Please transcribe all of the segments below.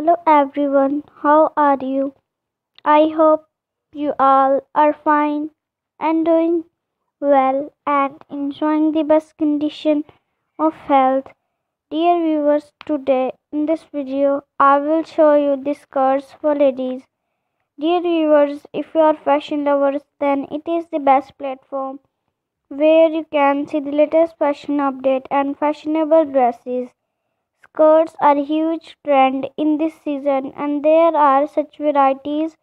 Hello everyone, how are you? I hope you all are fine and doing well and enjoying the best condition of health. Dear viewers, today in this video I will show you the skirts for ladies. Dear viewers, if you are fashion lovers then it is the best platform where you can see the latest fashion update and fashionable dresses. Skirts are a huge trend in this season and there are such varieties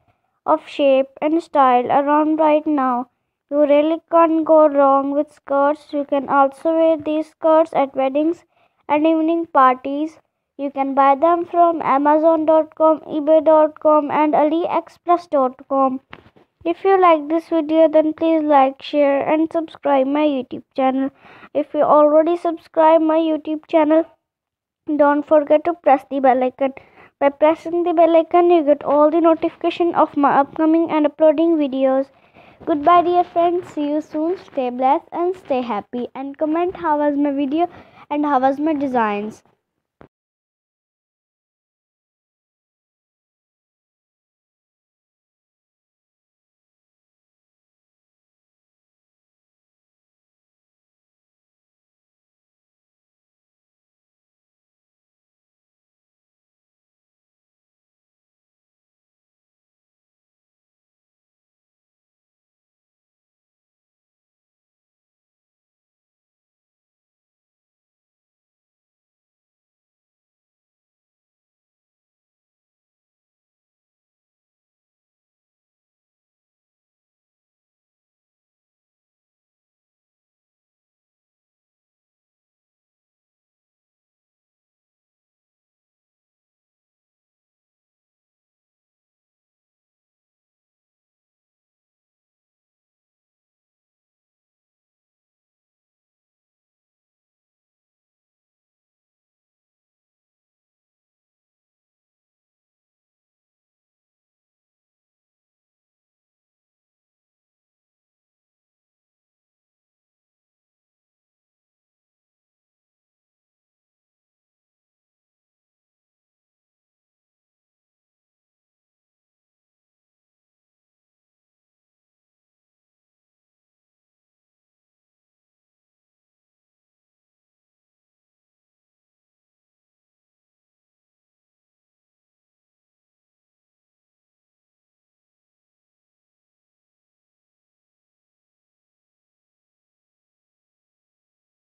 of shape and style around right now. You really can't go wrong with skirts. You can also wear these skirts at weddings and evening parties. You can buy them from amazon.com, ebay.com and aliexpress.com. If you like this video then please like, share and subscribe my YouTube channel. If you already subscribe my YouTube channel don't forget to press the bell icon. By pressing the bell icon you get all the notification of my upcoming and uploading videos. Goodbye dear friends. See you soon. Stay blessed and stay happy. And comment how was my video and how was my designs